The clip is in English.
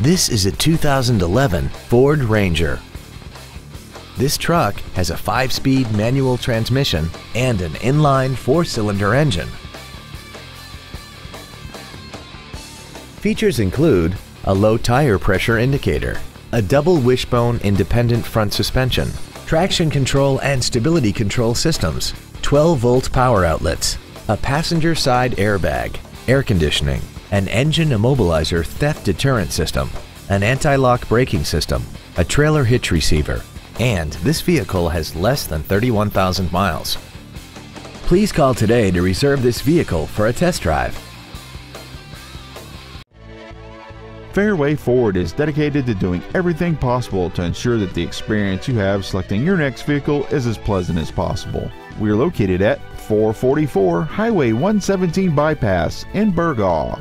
This is a 2011 Ford Ranger. This truck has a 5-speed manual transmission and an inline 4-cylinder engine. Features include a low tire pressure indicator, a double wishbone independent front suspension, traction control and stability control systems, 12-volt power outlets, a passenger side airbag, air conditioning, an engine immobilizer theft deterrent system, an anti-lock braking system, a trailer hitch receiver, and this vehicle has less than 31,000 miles. Please call today to reserve this vehicle for a test drive. Fairway Ford is dedicated to doing everything possible to ensure that the experience you have selecting your next vehicle is as pleasant as possible. We are located at 444 Highway 117 Bypass in Burgaw.